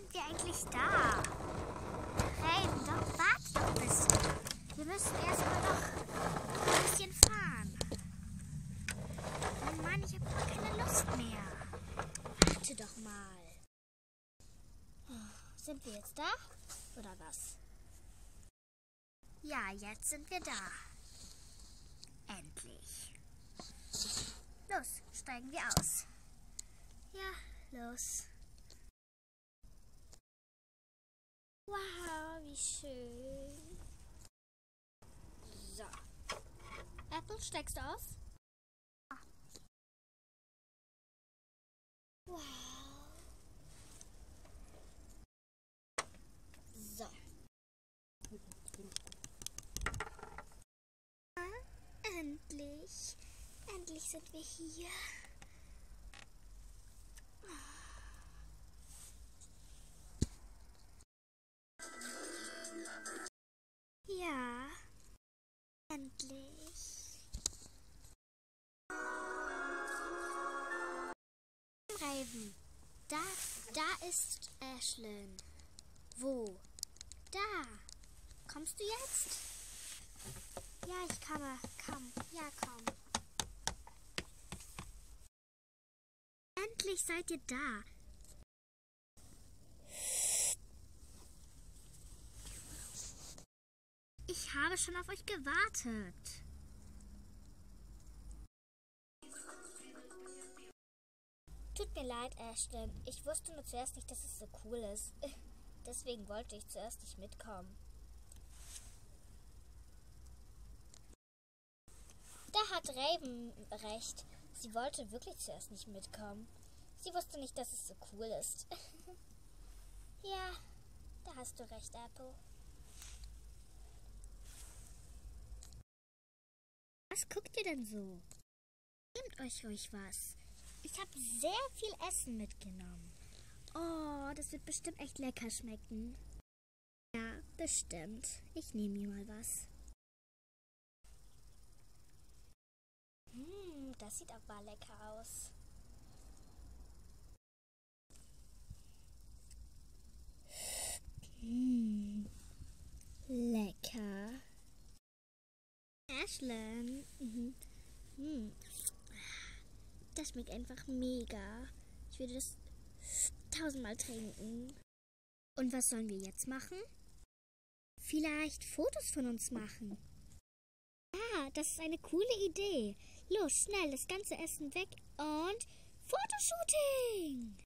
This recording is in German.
nicht da. Raven, doch, warte doch ein bisschen. Wir müssen erstmal noch ein bisschen fahren. Oh Mann, ich habe gar keine Lust mehr. Warte doch mal. Sind wir jetzt da? Oder was? Ja, jetzt sind wir da. Endlich. Los, steigen wir aus. Ja, los. Schön. So. Apple, steigst du aus? Wow. So. Ah, endlich. Endlich sind wir hier. Endlich. Raven, da, da ist Ashlyn. Wo? Da. Kommst du jetzt? Ja, ich komme. Komm. Ja, komm. Endlich seid ihr da. Ich habe schon auf euch gewartet. Tut mir leid, Ashton. Ich wusste nur zuerst nicht, dass es so cool ist. Deswegen wollte ich zuerst nicht mitkommen. Da hat Raven recht. Sie wollte wirklich zuerst nicht mitkommen. Sie wusste nicht, dass es so cool ist. ja, da hast du recht, Apple. Guckt ihr denn so? Nehmt euch ruhig was. Ich habe sehr viel Essen mitgenommen. Oh, das wird bestimmt echt lecker schmecken. Ja, bestimmt. Ich nehme mir mal was. Hm, das sieht aber lecker aus. Mushroom. Mhm. Mhm. Das schmeckt einfach mega. Ich würde das tausendmal trinken. Und was sollen wir jetzt machen? Vielleicht Fotos von uns machen. Ah, das ist eine coole Idee. Los, schnell, das ganze Essen weg und Fotoshooting!